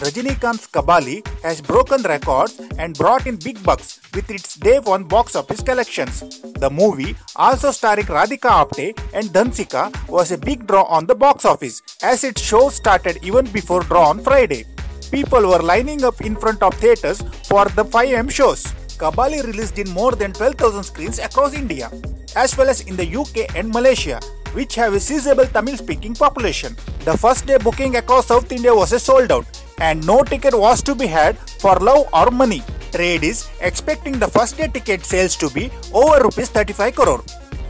Rajinikanth's Kabali has broken records and brought in big bucks with its day one box office collections. The movie, also starring Radhika Apte and Dhansika, was a big draw on the box office as its show started even before draw on Friday. People were lining up in front of theatres for the 5am shows. Kabali released in more than 12,000 screens across India, as well as in the UK and Malaysia, which have a sizable Tamil speaking population. The first day booking across South India was a sold out, and no ticket was to be had for love or money. Trade is expecting the first day ticket sales to be over rupees 35 crore.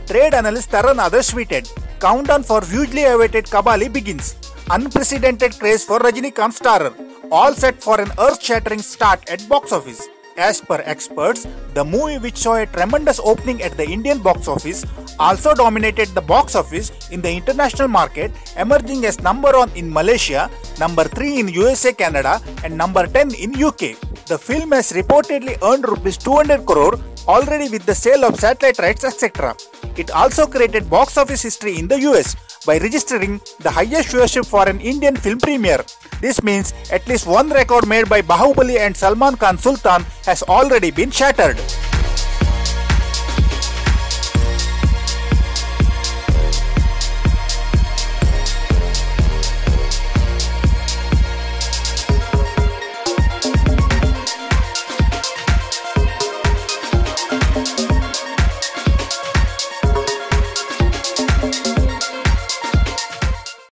Trade analyst Taran Adarsh tweeted, Countdown for hugely awaited Kabali begins. Unprecedented craze for Rajinikanth starer. All set for an earth-shattering start at box office. As per experts, the movie which saw a tremendous opening at the Indian box office also dominated the box office in the international market, emerging as number 1 in Malaysia, number 3 in USA Canada and number 10 in UK. The film has reportedly earned rupees 200 crore already with the sale of satellite rights etc. It also created box office history in the US by registering the highest viewership for an Indian film premiere. This means at least one record made by Bahubali and Salman Khan Sultan has already been shattered.